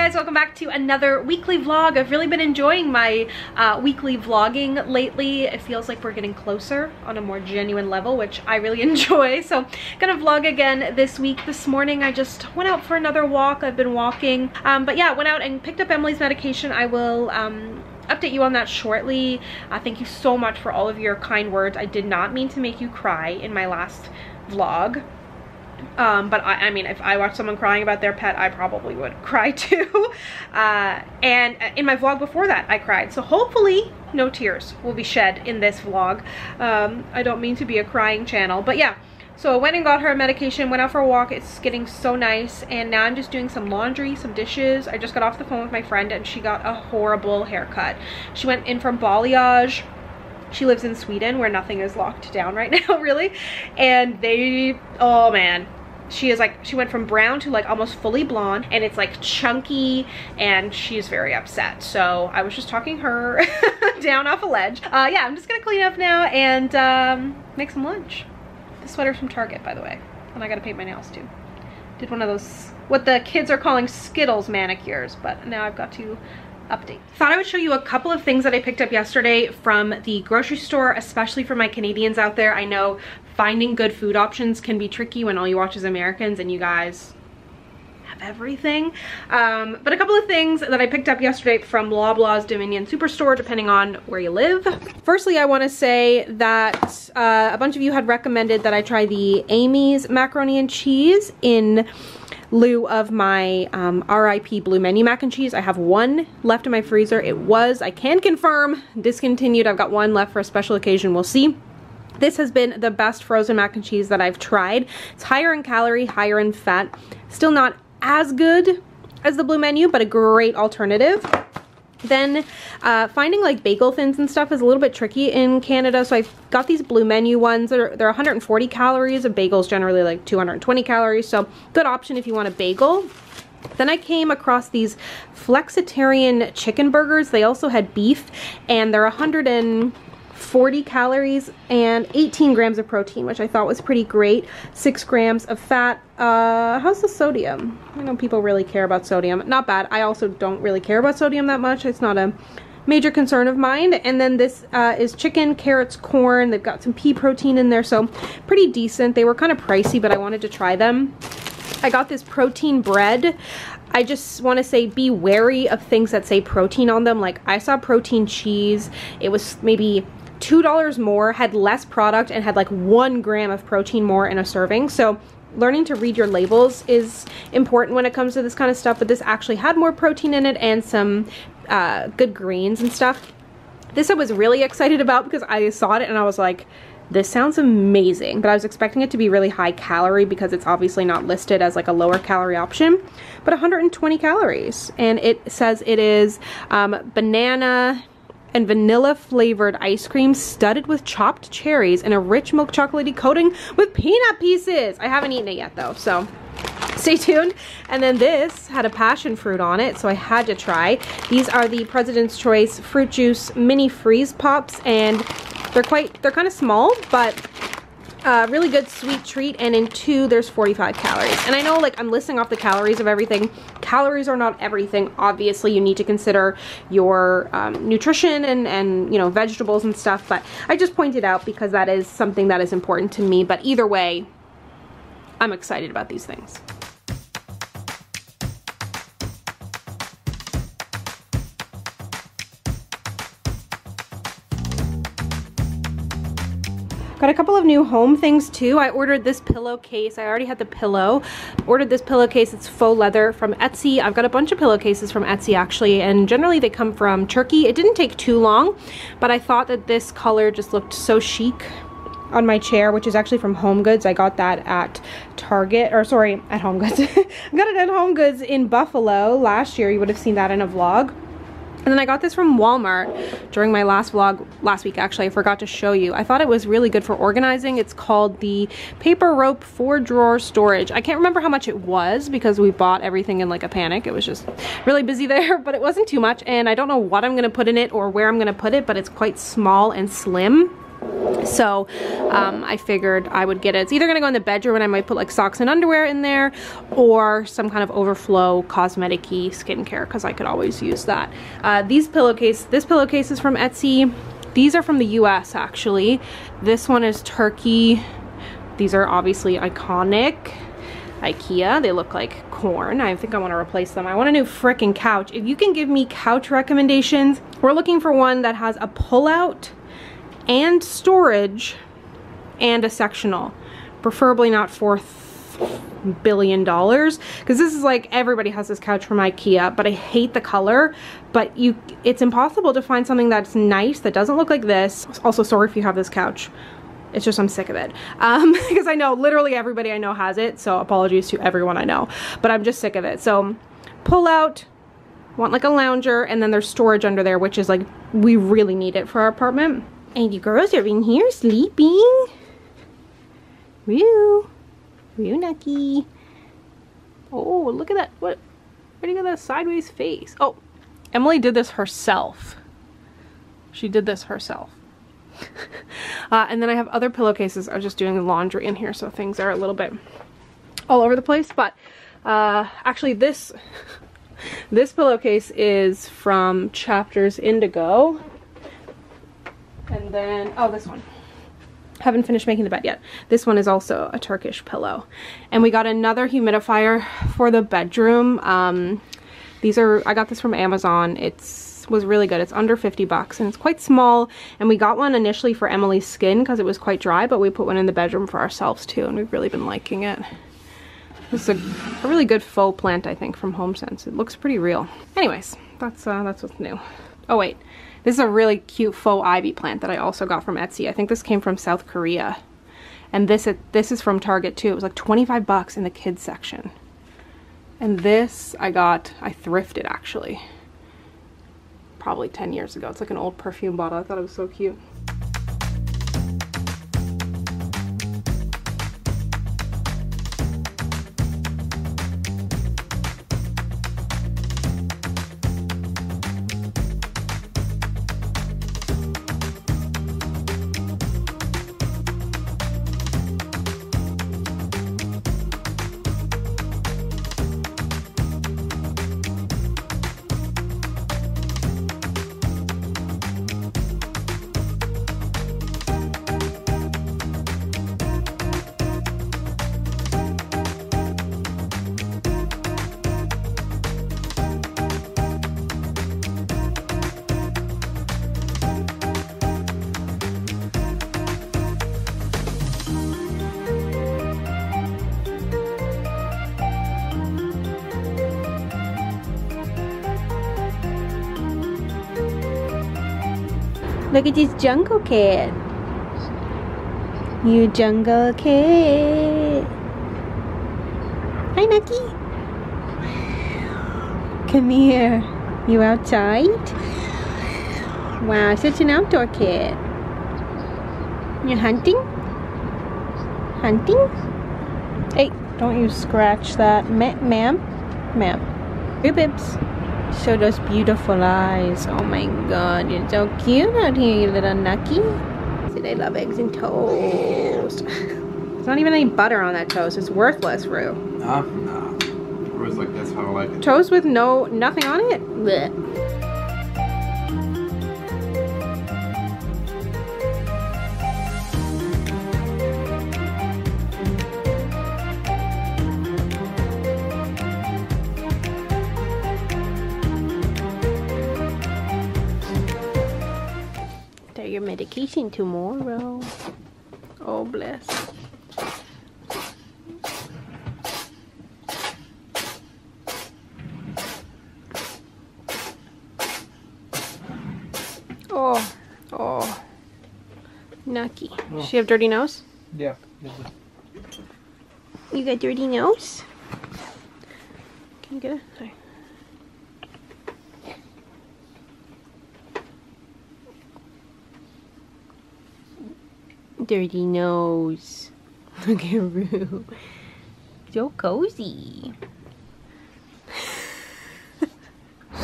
guys, welcome back to another weekly vlog. I've really been enjoying my uh, weekly vlogging lately. It feels like we're getting closer on a more genuine level, which I really enjoy. So gonna vlog again this week. This morning I just went out for another walk. I've been walking. Um, but yeah, went out and picked up Emily's medication. I will um, update you on that shortly. Uh, thank you so much for all of your kind words. I did not mean to make you cry in my last vlog. Um, but I, I, mean, if I watched someone crying about their pet, I probably would cry too. Uh, and in my vlog before that, I cried. So hopefully no tears will be shed in this vlog. Um, I don't mean to be a crying channel, but yeah. So I went and got her medication, went out for a walk. It's getting so nice. And now I'm just doing some laundry, some dishes. I just got off the phone with my friend and she got a horrible haircut. She went in from balayage she lives in Sweden where nothing is locked down right now, really. And they, oh man, she is like she went from brown to like almost fully blonde and it's like chunky and she's very upset. So i was just talking her down off a ledge. Uh yeah i'm just gonna clean up now and um make some lunch. The sweater's from target by the way and i gotta paint my nails too. Did one of those what the kids are calling skittles manicures but now i've got to update. Thought I would show you a couple of things that I picked up yesterday from the grocery store, especially for my Canadians out there. I know finding good food options can be tricky when all you watch is Americans and you guys have everything. Um, but a couple of things that I picked up yesterday from Loblaws Dominion Superstore, depending on where you live. Firstly, I want to say that uh, a bunch of you had recommended that I try the Amy's macaroni and cheese in lieu of my um, RIP Blue Menu mac and cheese. I have one left in my freezer. It was, I can confirm, discontinued. I've got one left for a special occasion. We'll see. This has been the best frozen mac and cheese that I've tried. It's higher in calorie, higher in fat. Still not as good as the Blue Menu, but a great alternative. Then uh, finding like bagel thins and stuff is a little bit tricky in Canada. So I got these blue menu ones. They're, they're 140 calories. A bagel's generally like 220 calories. So good option if you want a bagel. Then I came across these flexitarian chicken burgers. They also had beef and they're 100 and 40 calories and 18 grams of protein, which I thought was pretty great. Six grams of fat. Uh, how's the sodium? I know people really care about sodium. Not bad. I also don't really care about sodium that much. It's not a major concern of mine. And then this uh, is chicken, carrots, corn. They've got some pea protein in there, so pretty decent. They were kind of pricey, but I wanted to try them. I got this protein bread. I just want to say be wary of things that say protein on them. Like I saw protein cheese. It was maybe $2 more, had less product, and had like one gram of protein more in a serving. So learning to read your labels is important when it comes to this kind of stuff, but this actually had more protein in it and some uh, good greens and stuff. This I was really excited about because I saw it and I was like, this sounds amazing, but I was expecting it to be really high calorie because it's obviously not listed as like a lower calorie option, but 120 calories. And it says it is um, banana, and vanilla flavored ice cream studded with chopped cherries and a rich milk chocolatey coating with peanut pieces. I haven't eaten it yet though, so stay tuned. And then this had a passion fruit on it, so I had to try. These are the President's Choice Fruit Juice Mini Freeze Pops, and they're quite, they're kind of small, but uh, really good sweet treat and in two there's 45 calories. And I know like I'm listing off the calories of everything. Calories are not everything. Obviously you need to consider your um, nutrition and and you know vegetables and stuff but I just pointed out because that is something that is important to me. But either way I'm excited about these things Got a couple of new home things too. I ordered this pillowcase. I already had the pillow. Ordered this pillowcase. It's faux leather from Etsy. I've got a bunch of pillowcases from Etsy actually and generally they come from Turkey. It didn't take too long but I thought that this color just looked so chic on my chair, which is actually from Home Goods. I got that at Target, or sorry, at Home Goods. I got it at Home Goods in Buffalo last year. You would have seen that in a vlog. And then I got this from Walmart during my last vlog last week actually I forgot to show you. I thought it was really good for organizing. It's called the Paper Rope 4 Drawer Storage. I can't remember how much it was because we bought everything in like a panic. It was just really busy there but it wasn't too much and I don't know what I'm going to put in it or where I'm going to put it but it's quite small and slim. So um, I figured I would get it. It's either gonna go in the bedroom and I might put like socks and underwear in there or some kind of overflow cosmetic-y skincare because I could always use that. Uh, these pillowcase, this pillowcase is from Etsy. These are from the US actually. This one is Turkey. These are obviously iconic. Ikea. They look like corn. I think I want to replace them. I want a new freaking couch. If you can give me couch recommendations, we're looking for one that has a pull-out and storage and a sectional. Preferably not fourth billion dollars. Because this is like everybody has this couch from Ikea but I hate the color. But you it's impossible to find something that's nice that doesn't look like this. Also sorry if you have this couch. It's just I'm sick of it. Um, because I know literally everybody I know has it so apologies to everyone I know. But I'm just sick of it. So pull out want like a lounger and then there's storage under there which is like we really need it for our apartment and you girls are in here sleeping Woo Nucky oh look at that what where do you got that sideways face oh Emily did this herself she did this herself uh, and then I have other pillowcases. I was just doing laundry in here, so things are a little bit all over the place. But uh, actually this, this pillowcase is from Chapters Indigo. And then, oh, this one. Haven't finished making the bed yet. This one is also a Turkish pillow. And we got another humidifier for the bedroom. Um, these are, I got this from Amazon. It's was really good. It's under 50 bucks and it's quite small. And we got one initially for Emily's skin because it was quite dry, but we put one in the bedroom for ourselves too and we've really been liking it. This is a, a really good faux plant, I think, from HomeSense. It looks pretty real. Anyways, that's uh, that's what's new. Oh wait, this is a really cute faux ivy plant that I also got from Etsy. I think this came from South Korea. And this this is from Target too. It was like 25 bucks in the kids section. And this I got, I thrifted actually probably 10 years ago. It's like an old perfume bottle. I thought it was so cute. Look at this jungle cat. You jungle cat. Hi, Nucky. Come here. You outside? Wow, such an outdoor cat. You hunting? Hunting? Hey, don't you scratch that. Ma'am? Ma'am. Hey, bibs. Show those beautiful eyes. Oh my god, you're so cute out here, you little nucky. See, they love eggs and toast. There's not even any butter on that toast. It's worthless, Rue. Nah, nah. Rue's like, that's how I like it. Toast with no, nothing on it? Blech. Medication tomorrow. Oh, bless. Oh, oh. Nucky. Oh. She have dirty nose? Yeah. You got dirty nose? Can you get it? Sorry. Dirty nose. Look at Rue. So cozy.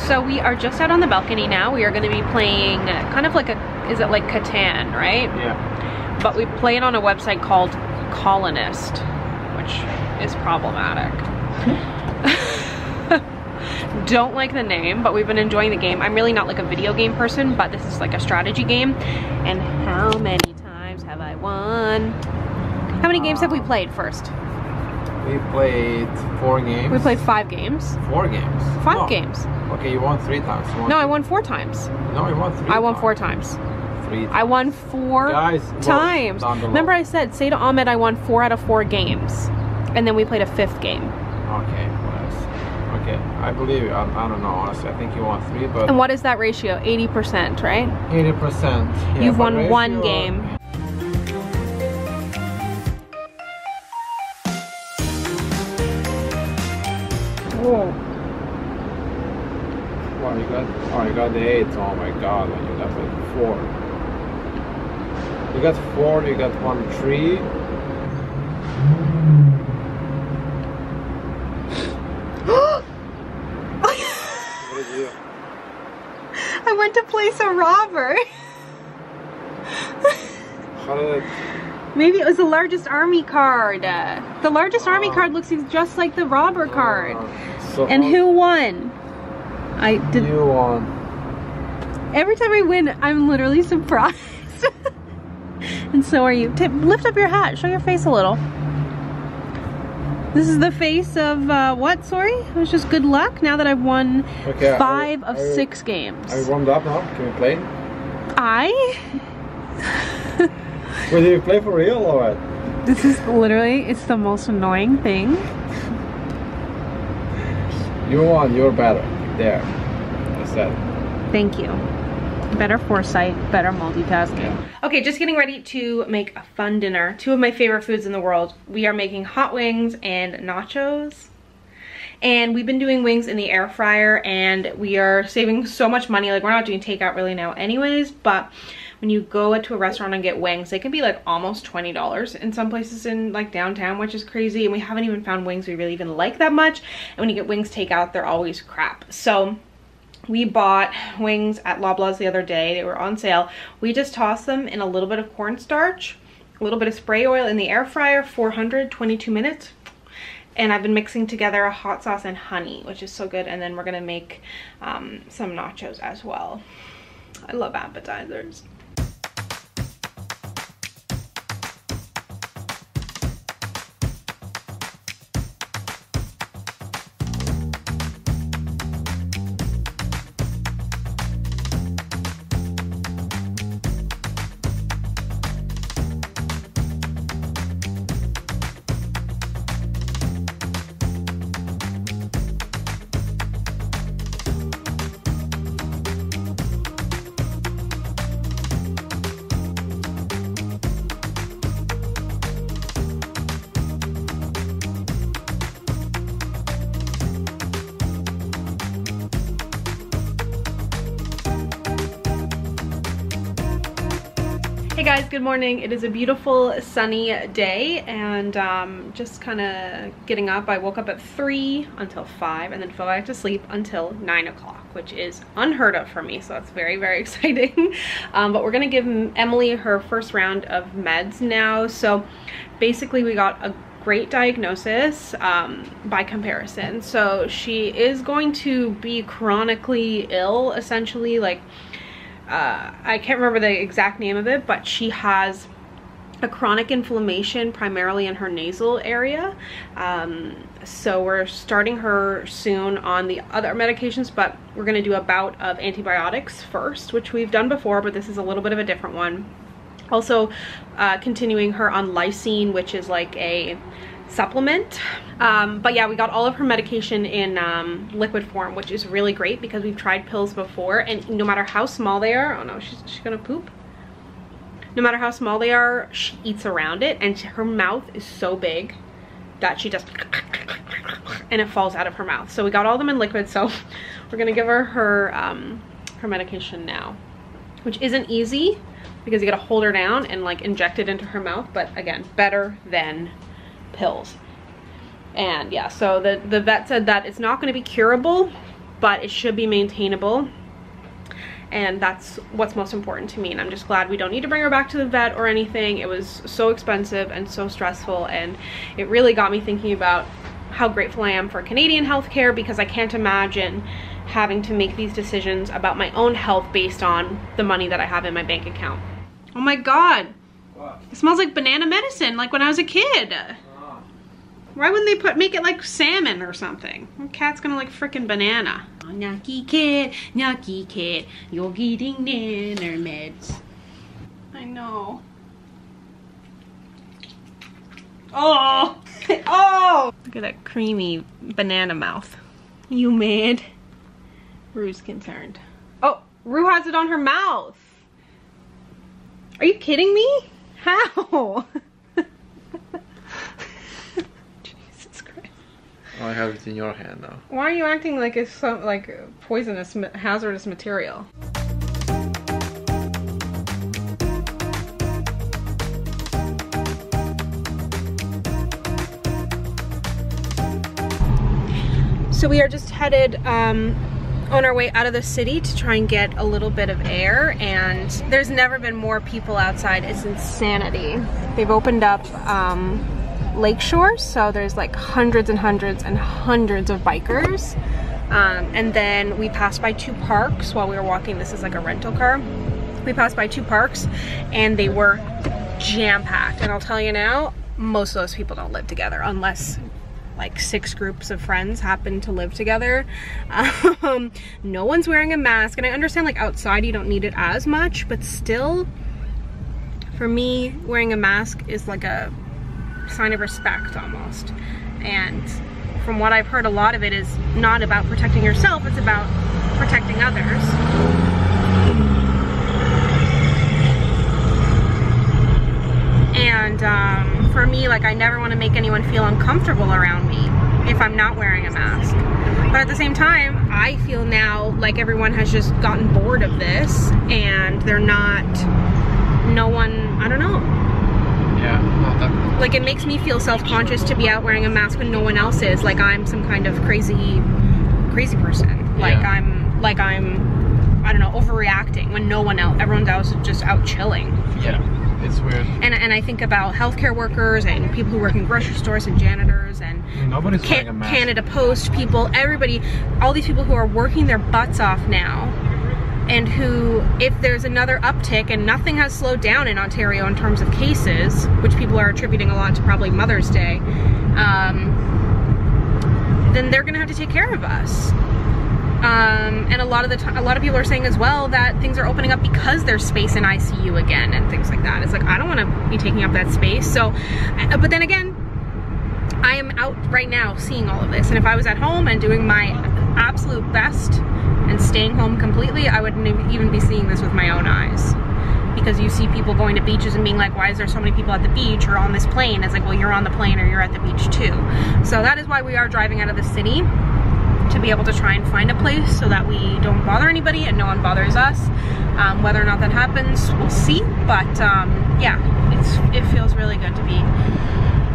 so we are just out on the balcony now. We are going to be playing kind of like a is it like Catan, right? Yeah. But we play it on a website called Colonist, which is problematic. Don't like the name, but we've been enjoying the game. I'm really not like a video game person, but this is like a strategy game. And how many times won? How many games have we um, played first? We played four games. We played five games. four games. Five No. games. Okay, you won three times. Won No, I won four times. No, you won three. I won times. four times. Three. I won four Guys, times. Remember I said, say to Ahmed I won four out of four games. And then we played a fifth game. Okay. Okay. I believe you. I, I don't know. Honestly, I think you won three, but And what is that ratio? 80%, right? eighty percent. You've won one game. Whoa. Wow, you got. Oh, you got the eight. Oh my god, and you got like four. You got four. You got one three. What did you? I went to place a robber. How did it? Maybe it was the largest army card. Uh, the largest army Oh. card looks just like the robber card. So And who won? I did. You won. Every time I win, I'm literally surprised. and so are you. Tip, lift up your hat. Show your face a little. This is the face of uh, what? Sorry, it was just good luck. Now that I've won Okay. five you- of you- six games. Are you warmed up now? Can we play? I. Wait, did you play for real or what? This is literally. It's the most annoying thing. You won. You're better. There. I said. Thank you. Better foresight, better multitasking. Okay, just getting ready to make a fun dinner. Two of my favorite foods in the world. We are making hot wings and nachos. And we've been doing wings in the air fryer and we are saving so much money. Like we're not doing takeout really now anyways, but when you go to a restaurant and get wings, they can be like almost $20 in some places in like downtown, which is crazy. And we haven't even found wings we really even like that much. And when you get wings takeout, they're always crap. So we bought wings at Loblaws the other day. They were on sale. We just tossed them in a little bit of cornstarch, a little bit of spray oil in the air fryer, 422 minutes. And I've been mixing together a hot sauce and honey, which is so good. And then we're gonna make um, some nachos as well. I love appetizers. Guys, good morning. It is a beautiful sunny day and um, just kind of getting up. I woke up at 3 until 5 and then fell back to sleep until 9 o'clock, which is unheard of for me. So that's very, very exciting. um, but we're going to give Emily her first round of meds now. So basically we got a great diagnosis um, by comparison. So she is going to be chronically ill, essentially, like uh, I can't remember the exact name of it, but she has a chronic inflammation primarily in her nasal area. Um, so we're starting her soon on the other medications, but we're gonna do a bout of antibiotics first, which we've done before, but this is a little bit of a different one. Also uh, continuing her on lysine, which is like a supplement. Um, but yeah, we got all of her medication in um, liquid form, which is really great because we've tried pills before and no matter how small they are, oh no, she's, she's gonna poop. No matter how small they are, she eats around it and her mouth is so big that she just and it falls out of her mouth. So we got all them in liquid, so we're gonna give her her, um, her medication now, which isn't easy because you gotta hold her down and like inject it into her mouth, but again, better than pills. And yeah, so the, the vet said that it's not gonna be curable, but it should be maintainable. and that's what's most important to me and I'm just glad we don't need to bring her back to the vet or anything. It was so expensive and so stressful and it really got me thinking about how grateful I am for Canadian healthcare because I can't imagine having to make these decisions about my own health based on the money that I have in my bank account. Oh my god. What? It smells like banana medicine like when I was a kid. Why wouldn't they put make it like salmon or something? My cat's gonna like freaking banana. Oh, Nucky kid, Nucky kid, you're getting nanner meds. I know. Oh, oh! Look at that creamy banana mouth. You mad? Rue's concerned. Oh, Rue has it on her mouth. Are you kidding me? How? I have it in your hand now. Why are you acting like it's some like poisonous, hazardous material? So we are just headed um, on our way out of the city to try and get a little bit of air and there's never been more people outside. It's insanity. They've opened up um, Lakeshore, so there's like hundreds and hundreds and hundreds of bikers. Um, and then we passed by two parks while we were walking. This is like a rental car. We passed by two parks and they were jam-packed. And I'll tell you now, most of those people don't live together unless like six groups of friends happen to live together. Um, no one's wearing a mask. And I understand like outside you don't need it as much, but still, for me, wearing a mask is like a sign of respect almost. And from what I've heard, a lot of it is not about protecting yourself, it's about protecting others. And um, for me, like I never want to make anyone feel uncomfortable around me if I'm not wearing a mask. But at the same time, I feel now like everyone has just gotten bored of this and they're not, no one, I don't know, Yeah, no, definitely. like it makes me feel self-conscious to be out wearing a mask when no one else is like i'm some kind of crazy crazy person like Yeah. i'm like i'm i don't know overreacting when no one else everyone else is just out chilling Yeah, it's weird. and and i think about healthcare workers and people who work in grocery stores and janitors and Nobody's Ca- wearing a mask. canada post people everybody all these people who are working their butts off now and who, if there's another uptick and nothing has slowed down in Ontario in terms of cases, which people are attributing a lot to probably Mother's Day, um, then they're gonna have to take care of us. Um, and a lot of the a lot of people are saying as well that things are opening up because there's space in ICU again and things like that. It's like I don't want to be taking up that space. So, uh, but then again, I am out right now seeing all of this. And if I was at home and doing my absolute best and staying home completely, I wouldn't even be seeing this with my own eyes. Because you see people going to beaches and being like, why is there so many people at the beach or on this plane? It's like, well, you're on the plane or you're at the beach too. So that is why we are driving out of the city to be able to try and find a place so that we don't bother anybody and no one bothers us. Um, whether or not that happens, we'll see. But um, yeah, it's it feels really good to be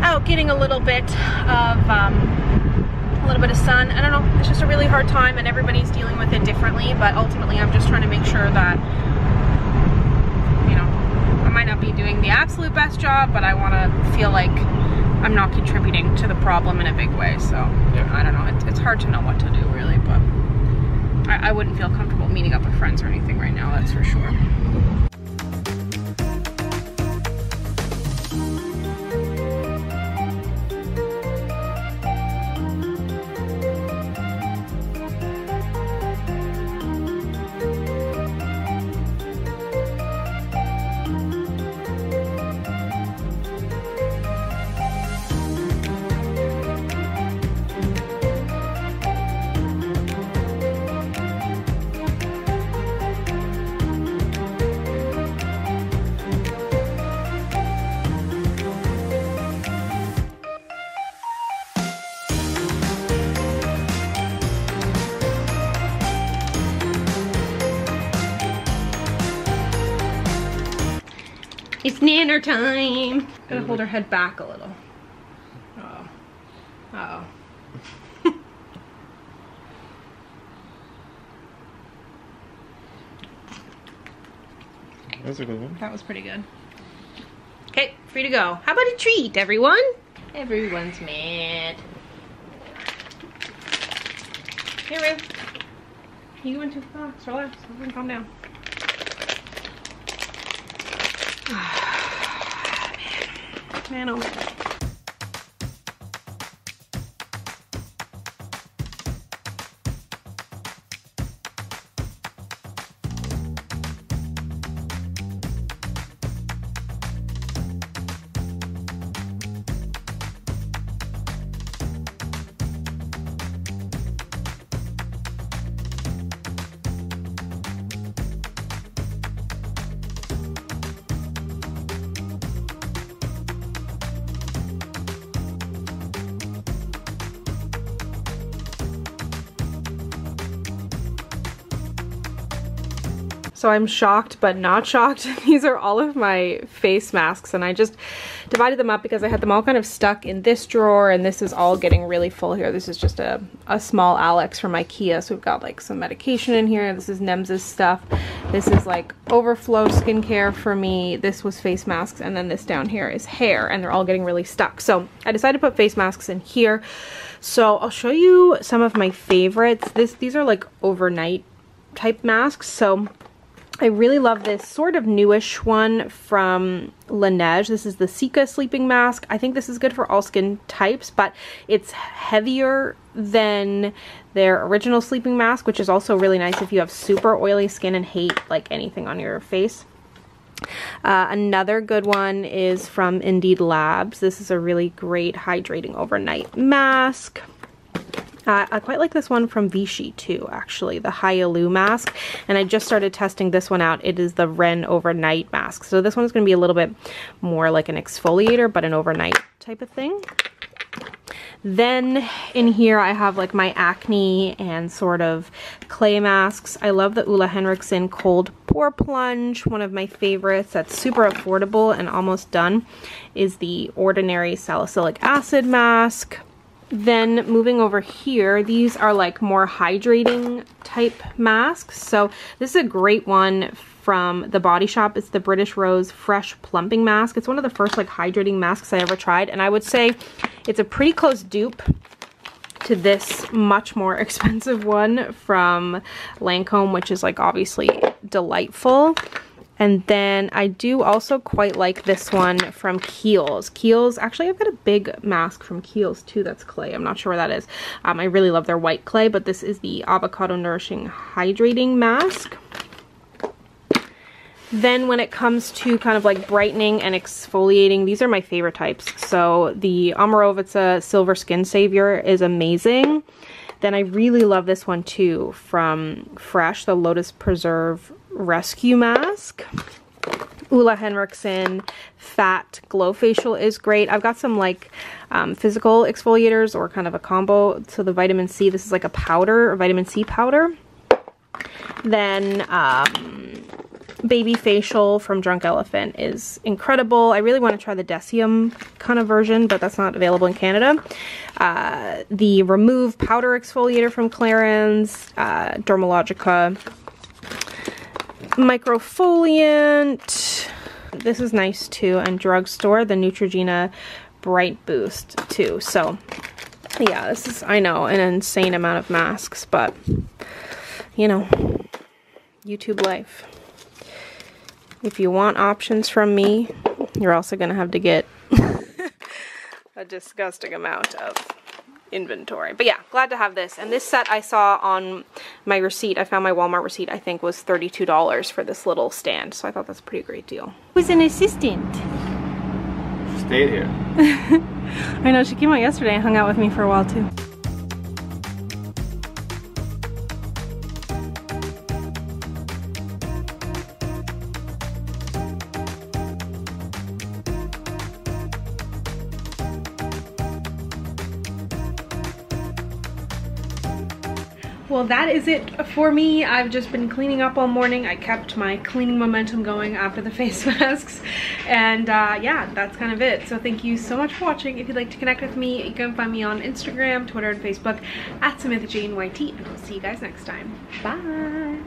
out getting a little bit of um, a little bit of sun. I don't know, it's just a really hard time and everybody's dealing with it differently, but ultimately I'm just trying to make sure that, you know, I might not be doing the absolute best job, but I want to feel like I'm not contributing to the problem in a big way. So, Yeah. I don't know, it's, it's hard to know what to do really, but I, I wouldn't feel comfortable meeting up with friends or anything right now, that's for sure. It's nanner time. Gotta hold her head back a little. Uh oh. Uh oh. That's a good one. That was pretty good. Okay, free to go. How about a treat, everyone? Everyone's mad. Here, Riv. You going too fast. Relax. Everyone calm down. man. Man, oh man. So I'm shocked but not shocked. These are all of my face masks and I just divided them up because I had them all kind of stuck in this drawer and this is all getting really full here. This is just a, a small Alex from Ikea. So we've got like some medication in here. This is Nems's stuff. This is like overflow skincare for me. This was face masks and then this down here is hair and they're all getting really stuck. So I decided to put face masks in here. So I'll show you some of my favorites. This These are like overnight type masks. So I really love this sort of newish one from Laneige. This is the Cica sleeping mask. I think this is good for all skin types, but it's heavier than their original sleeping mask, which is also really nice if you have super oily skin and hate like anything on your face. Uh, another good one is from Indeed Labs. This is a really great hydrating overnight mask. Uh, I quite like this one from Vichy too, actually, the Hyalu mask. And I just started testing this one out. It is the Ren Overnight mask. So this one's going to be a little bit more like an exfoliator, but an overnight type of thing. Then in here I have like my acne and sort of clay masks. I love the Ole Henriksen Cold Pore Plunge. One of my favorites that's super affordable and almost done is the Ordinary Salicylic Acid Mask. Then moving over here, these are like more hydrating type masks. So this is a great one from the Body Shop. It's the British Rose Fresh Plumping Mask. It's one of the first like hydrating masks I ever tried. And I would say it's a pretty close dupe to this much more expensive one from Lancome, which is like obviously delightful. And then I do also quite like this one from Kiehl's. Kiehl's, actually I've got a big mask from Kiehl's too that's clay. I'm not sure where that is. Um, I really love their white clay, but this is the Avocado Nourishing Hydrating Mask. Then when it comes to kind of like brightening and exfoliating, these are my favorite types. So the Omorovicza Silver Skin Savior is amazing. Then I really love this one too from Fresh, the Lotus Preserve Rescue Mask. Ole Henriksen PHAT Glow Facial is great. I've got some like um, physical exfoliators or kind of a combo. So the vitamin C, this is like a powder, a vitamin C powder. Then um, Baby Facial from Drunk Elephant is incredible. I really want to try the Deciem kind of version, but that's not available in Canada. Uh, the Remove Powder Exfoliator from Clarins, uh, Dermalogica Microfoliant. This is nice too. And Drugstore, the Neutrogena Bright Boost too. So yeah, this is, I know, an insane amount of masks, but you know, YouTube life. If you want options from me, you're also going to have to get a disgusting amount of inventory. But yeah, glad to have this. And this set I saw on my receipt, I found my Walmart receipt, I think was $32 for this little stand. So I thought that's a pretty great deal. Who's an assistant? Stayed here. I know, she came out yesterday and hung out with me for a while too. Well that is it for me. I've just been cleaning up all morning. I kept my cleaning momentum going after the face masks. And uh, yeah that's kind of it. So thank you so much for watching. If you'd like to connect with me you can find me on instagram twitter and facebook at samantha jane yt and i'll see you guys next time. Bye